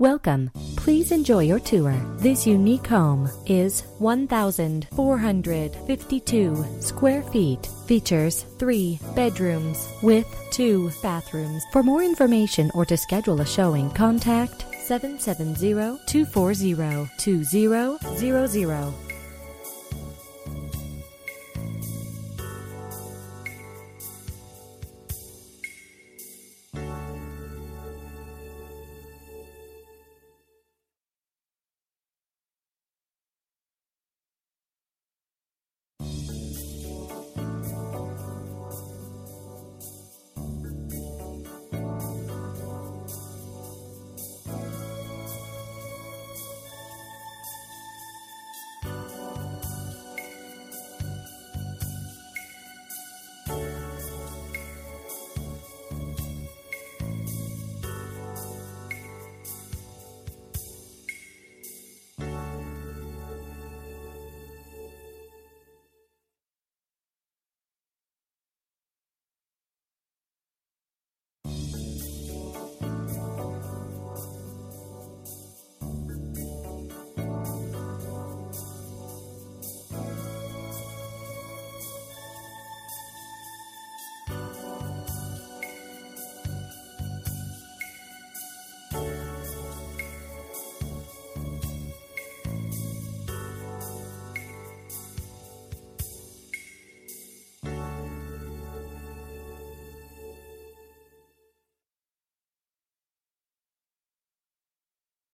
Welcome. Please enjoy your tour. This unique home is 1,452 square feet. Features three bedrooms with two bathrooms. For more information or to schedule a showing, contact 770 240 2000.